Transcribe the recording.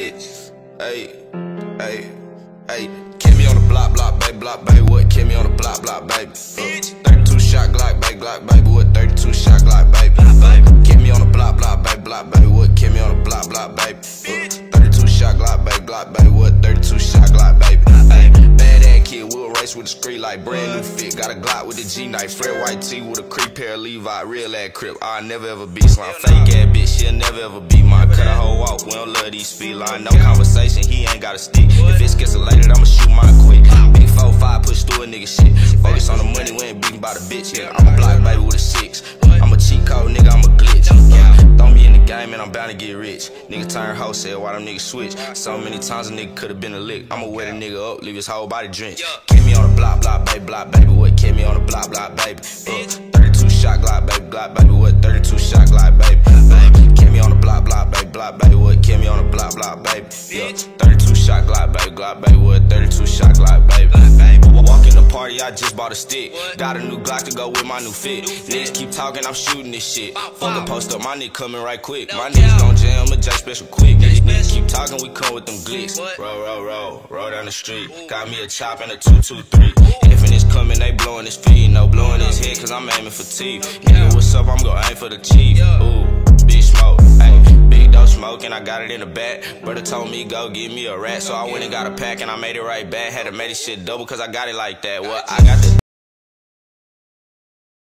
Hey, hey, hey, hey. Kill me on the block, block, baby, block, baby. What? Kill me on the block, block, baby. Uh, 32 shot Glock, baby, Glock, baby. What? 32 shot Glock, baby. Kill me on the block, block, baby, block, baby. What? Kill me on the block, block, baby. Uh, 32 shot Glock, baby, Glock, baby. What? 32 shot Glock, baby. Hey, bad ass kid, we'll race with the street like brand new fit. Got a Glock with the G knife, Fred White tee with a creep pair of Levi, real ass crip. I never ever be slime, fake ass bitch, she'll never ever be we don't love these speed line. No conversation, he ain't got a stick. If it's escalated, I'ma shoot mine quick. Big 4-5, push through a nigga shit. Focus on the money, we ain't beating by the bitch here. I'm a block baby with a six. I'm a cheat code, nigga, I'm a glitch. Yeah, me in the game and I'm bound to get rich. Nigga turn wholesale, why them niggas switch? So many times a nigga could've been a lick. I'ma wet a nigga up, leave his whole body drenched. Kill me on the block, block, baby, block, baby. What? Kill me on the block, block, baby. Uh, 32 shot Glock, baby, Glock, baby. What? 32 shot Glock, baby. Uh, kill me on the block, block, block, baby. What? Kill me on the block, block, baby. Yeah, 32 shot Glock, baby, Glock, baby. What? 32 shot Glock, baby. Walk in the party, I just bought a stick. Got a new Glock to go with my new fit. Niggas keep talking, I'm shooting this shit. Fuck a post up, my nigga coming right quick. My niggas gon' jam a J special quick. Niggas keep talking, we come with them glicks. Roll, roll, roll, roll down the street. Got me a chop and a 223. Infinite's coming, they blowing his feet. No blowing his head, cause I'm aiming for teeth. Nigga, what's up? I'm gon' aim for the chief. Ooh, got it in the back. Brother told me go give me a rat, so I went and got a pack and I made it right back. Had to make this shit double cause I got it like that. What? I got the